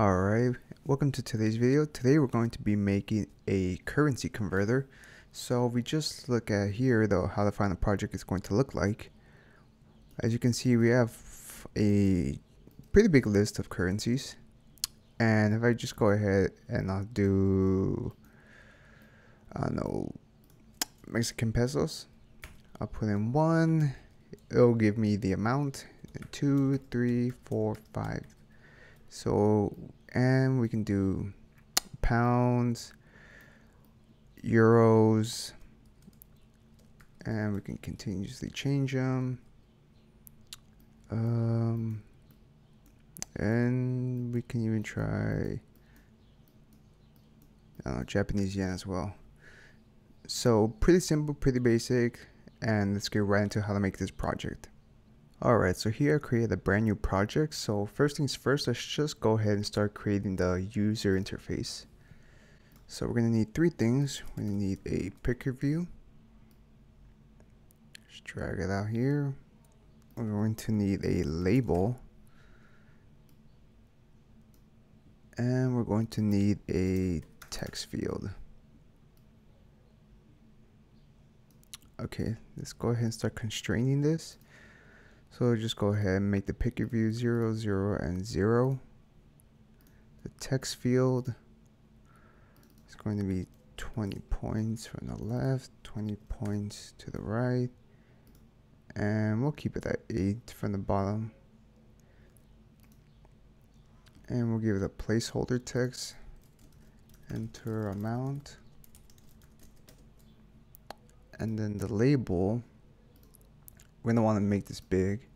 Alright, welcome to today's video. Today we're going to be making a currency converter. So we just look at here though how the final project is going to look like. As you can see we have a pretty big list of currencies. And if I just go ahead and I'll do, I don't know, Mexican pesos. I'll put in one, it'll give me the amount, two, three, four, five, so, and we can do pounds, euros, and we can continuously change them. Um, and we can even try, know, Japanese yen as well. So pretty simple, pretty basic, and let's get right into how to make this project. Alright, so here I created a brand new project. So first things first, let's just go ahead and start creating the user interface. So we're going to need three things. We're going to need a picker view. Just drag it out here. We're going to need a label. And we're going to need a text field. Okay, let's go ahead and start constraining this. So just go ahead and make the picker view 0, 0, and 0. The text field is going to be 20 points from the left, 20 points to the right. And we'll keep it at 8 from the bottom. And we'll give it a placeholder text. Enter amount. And then the label we're gonna want to make this big.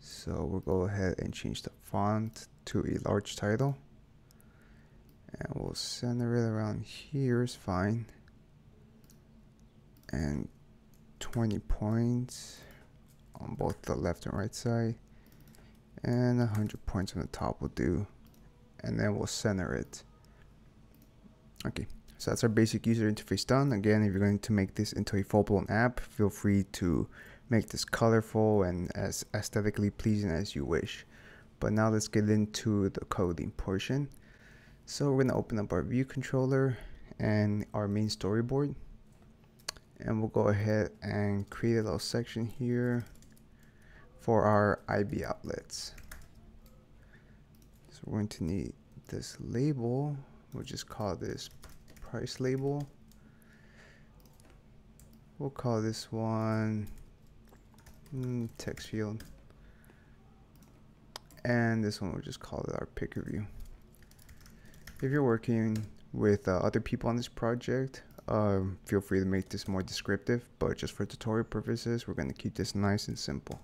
So we'll go ahead and change the font to a large title. And we'll center it around here is fine. And 20 points on both the left and right side. And 100 points on the top will do. And then we'll center it. Okay so that's our basic user interface done. Again if you're going to make this into a full-blown app feel free to make this colorful and as aesthetically pleasing as you wish. But now let's get into the coding portion. So we're gonna open up our view controller and our main storyboard. And we'll go ahead and create a little section here for our IB outlets. So we're going to need this label. We'll just call this price label. We'll call this one mm, text field. And this one we'll just call it our picker view. If you're working with uh, other people on this project, uh, feel free to make this more descriptive, but just for tutorial purposes, we're going to keep this nice and simple.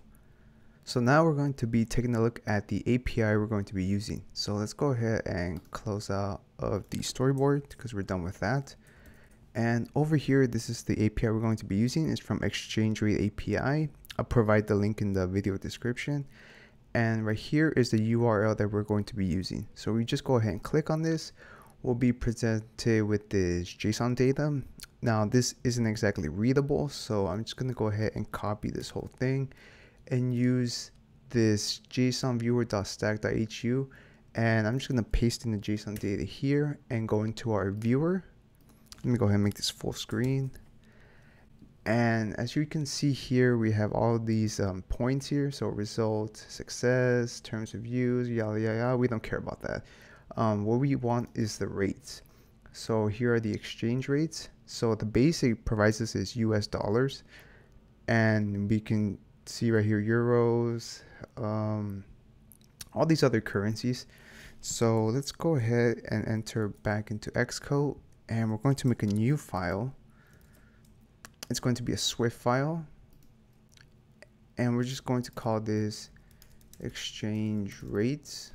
So now we're going to be taking a look at the API we're going to be using. So let's go ahead and close out of the storyboard because we're done with that. And over here, this is the API we're going to be using. It's from Exchange Rate API. I'll provide the link in the video description. And right here is the URL that we're going to be using. So we just go ahead and click on this. We'll be presented with this JSON data. Now this isn't exactly readable, so I'm just gonna go ahead and copy this whole thing and use this jsonviewer.stack.hu and I'm just gonna paste in the JSON data here and go into our viewer. Let me go ahead and make this full screen and as you can see here we have all these um, points here. So result success terms of use yada yada, yada. we don't care about that. Um, what we want is the rates. So here are the exchange rates. So the basic provides us is US dollars. And we can see right here euros um, all these other currencies. So let's go ahead and enter back into Xcode. And we're going to make a new file it's going to be a Swift file. And we're just going to call this exchange rates.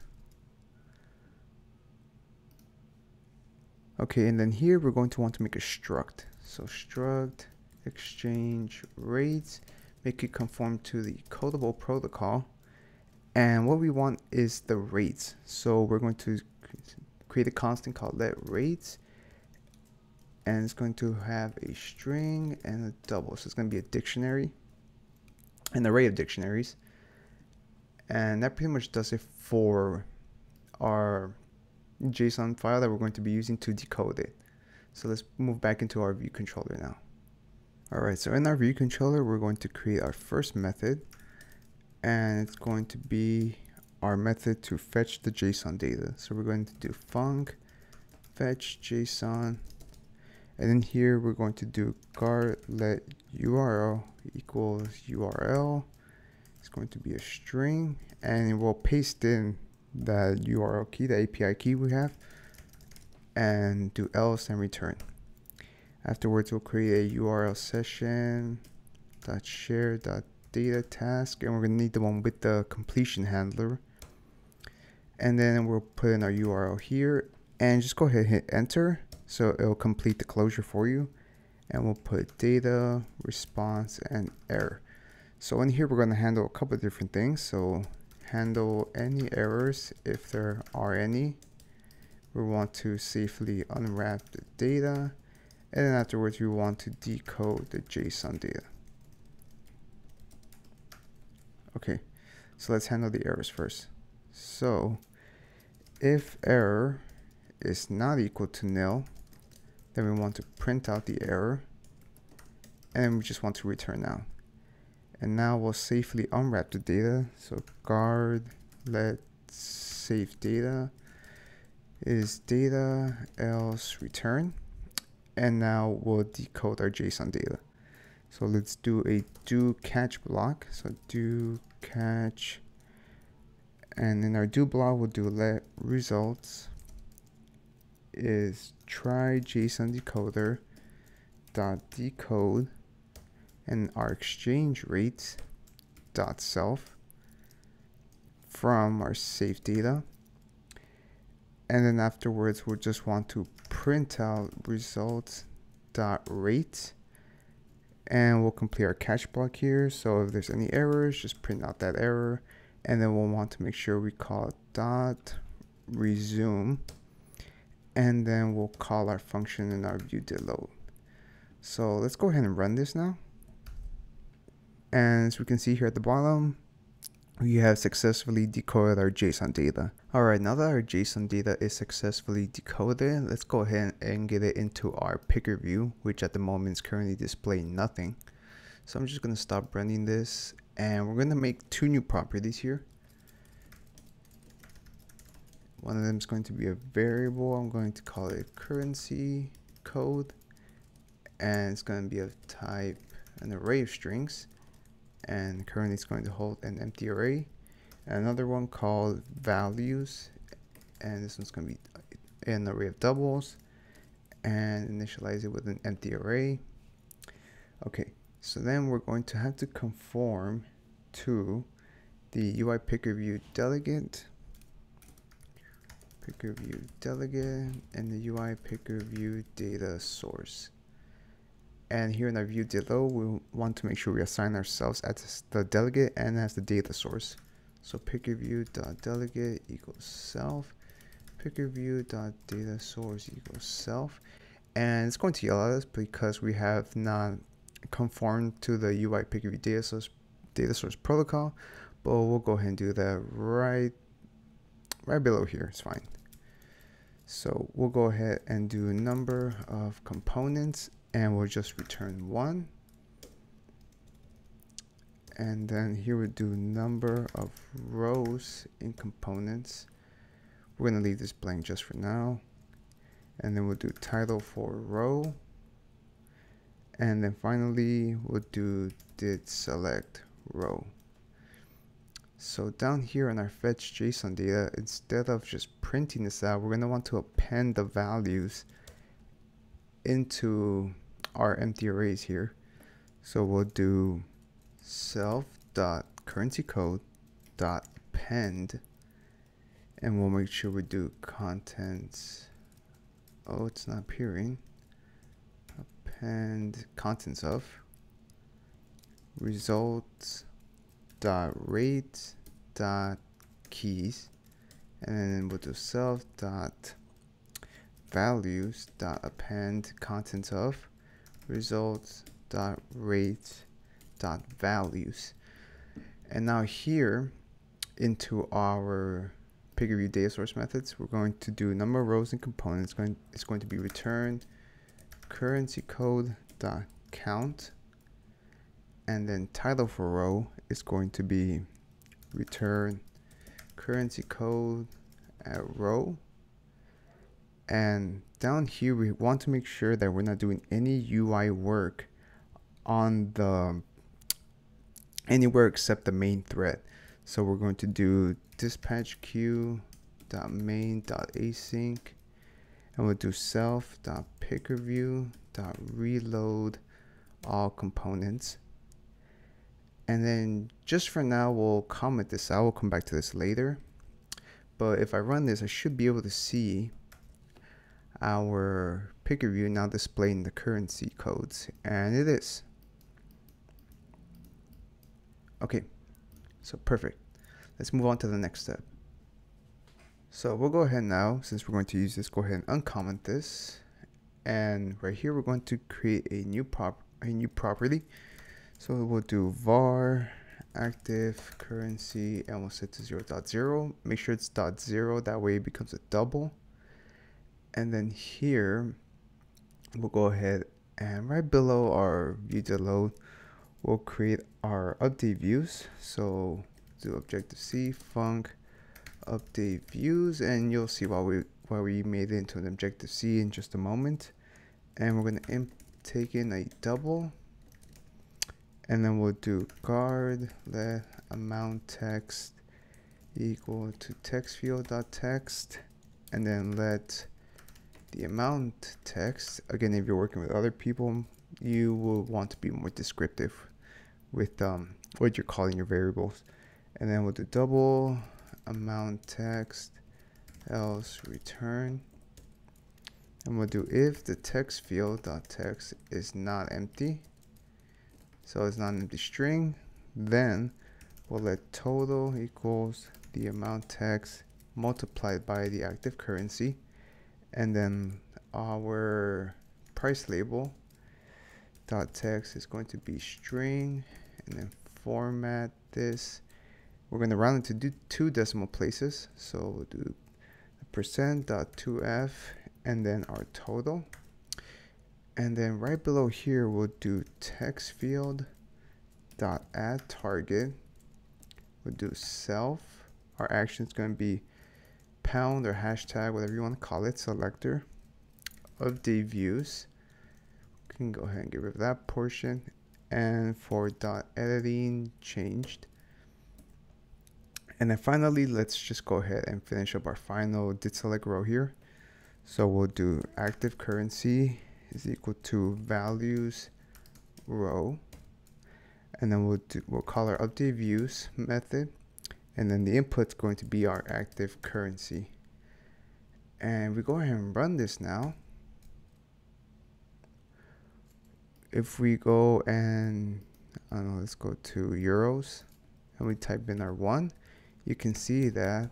Okay, and then here we're going to want to make a struct. So struct exchange rates, make it conform to the codable protocol. And what we want is the rates. So we're going to create a constant called let rates and it's going to have a string and a double. So it's going to be a dictionary, an array of dictionaries. And that pretty much does it for our JSON file that we're going to be using to decode it. So let's move back into our view controller now. Alright, so in our view controller, we're going to create our first method and it's going to be our method to fetch the JSON data. So we're going to do func fetch JSON and then here we're going to do guard let URL equals URL. It's going to be a string and we'll paste in the URL key, the API key we have and do else and return. Afterwards, we'll create a URL session dot share dot data task, and we're gonna need the one with the completion handler. And then we'll put in our URL here, and just go ahead and hit enter, so it'll complete the closure for you. And we'll put data, response, and error. So in here, we're gonna handle a couple of different things. So handle any errors if there are any. We want to safely unwrap the data and then afterwards we want to decode the JSON data. Okay, so let's handle the errors first. So if error is not equal to nil, then we want to print out the error and we just want to return now. And now we'll safely unwrap the data. So guard let save data is data else return and now we'll decode our JSON data. So let's do a do catch block. So do catch, and in our do block, we'll do let results is try JSON decoder dot decode and our exchange rate dot self from our safe data. And then afterwards we'll just want to print out results dot rate. And we'll complete our catch block here. So if there's any errors just print out that error. And then we'll want to make sure we call dot resume and then we'll call our function in our view did load so let's go ahead and run this now and as we can see here at the bottom we have successfully decoded our JSON data. Alright, now that our JSON data is successfully decoded, let's go ahead and get it into our picker view, which at the moment is currently displaying nothing. So I'm just going to stop running this and we're going to make two new properties here. One of them is going to be a variable. I'm going to call it currency code and it's going to be of type an array of strings and currently it's going to hold an empty array. Another one called values, and this one's going to be an array of doubles, and initialize it with an empty array. Okay, so then we're going to have to conform to the UI picker view delegate, picker view delegate, and the UI picker view data source. And here in our view load, we want to make sure we assign ourselves as the delegate and as the data source. So pickerview.delegate equals self, pickerview.data source equals self. And it's going to yell at us because we have not conformed to the UI pickerview data source, data source protocol. But we'll go ahead and do that right, right below here. It's fine. So we'll go ahead and do number of components and we'll just return one. And then here we do number of rows in components. We're going to leave this blank just for now. And then we'll do title for row. And then finally we'll do did select row so down here in our fetch JSON data instead of just printing this out we're going to want to append the values into our empty arrays here. So we'll do self dot currency code dot append and we'll make sure we do contents oh it's not appearing append contents of results dot rate dot keys and then we'll do self dot values dot append contents of results dot rate dot values and now here into our PickerView data source methods, we're going to do number of rows and components. It's going, it's going to be return currency code dot count, and then title for row is going to be return currency code at row. And down here, we want to make sure that we're not doing any UI work on the anywhere except the main thread. So we're going to do dispatch queue dot main dot async and we'll do self dot pickerview dot reload all components and then just for now we'll comment this. Out we'll come back to this later. But if I run this I should be able to see our picker view now displaying the currency codes. And it is. Okay. So perfect. Let's move on to the next step. So we'll go ahead now. Since we're going to use this go ahead and uncomment this. And right here we're going to create a new prop a new property so we'll do var active currency and we'll set to 0, 0.0 make sure it's dot zero that way it becomes a double. And then here we'll go ahead and right below our view did load we'll create our update views. So do objective c func update views and you'll see why we why we made it into an objective c in just a moment. And we're going to take in a double and then we'll do guard let amount text equal to text field dot text and then let the amount text again if you're working with other people you will want to be more descriptive with um, what you're calling your variables. And then we'll do double amount text else return. And we'll do if the text field dot text is not empty so it's not an empty string. Then we'll let total equals the amount text multiplied by the active currency. And then our price label dot text is going to be string and then format this. We're going to round it to do two decimal places. So we'll do percent dot 2f and then our total and then right below here, we'll do text field dot add target. We'll do self. Our action is going to be pound or hashtag, whatever you want to call it, selector of the views. We can go ahead and get rid of that portion. And for dot editing changed. And then finally, let's just go ahead and finish up our final did select row here. So we'll do active currency is equal to values row. And then we'll do, we'll call our update views method. And then the input's going to be our active currency. And we go ahead and run this now. If we go and I don't know let's go to euros. And we type in our one. You can see that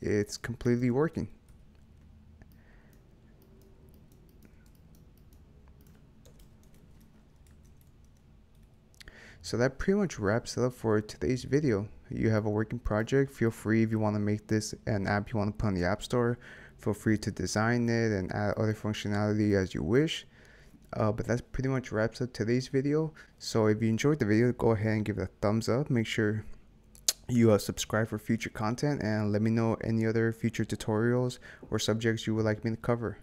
it's completely working So that pretty much wraps it up for today's video. You have a working project, feel free if you want to make this an app you want to put on the App Store, feel free to design it and add other functionality as you wish. Uh, but that's pretty much wraps up today's video. So if you enjoyed the video, go ahead and give it a thumbs up. Make sure you uh, subscribe for future content and let me know any other future tutorials or subjects you would like me to cover.